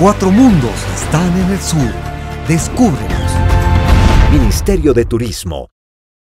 cuatro mundos están en el sur. Descúbrelos. Ministerio de Turismo,